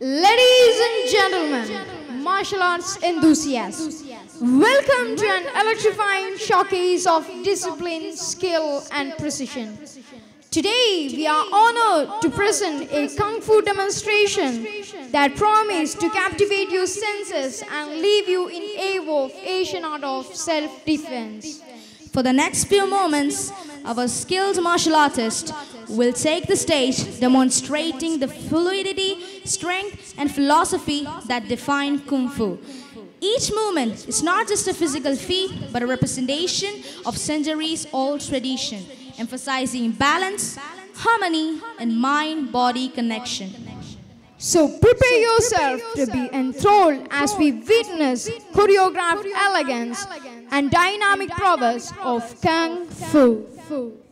Ladies and gentlemen, martial arts enthusiasts, welcome to an electrifying showcase of discipline, skill, and precision. Today, we are honored to present a kung fu demonstration that promises to captivate your senses and leave you in awe of Asian art of self-defense. For the next few moments, our skilled martial artist will take the stage demonstrating the fluidity, strength, and philosophy that define Kung Fu. Each movement is not just a physical feat, but a representation of centuries old tradition, emphasizing balance, harmony, and mind body connection. So prepare yourself to be enthralled as we witness choreographed elegance and dynamic prowess of Kung Fu food.